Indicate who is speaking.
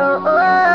Speaker 1: oh, oh. oh.